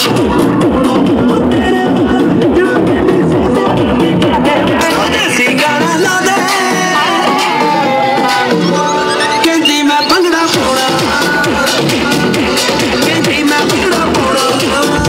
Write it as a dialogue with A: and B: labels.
A: Show.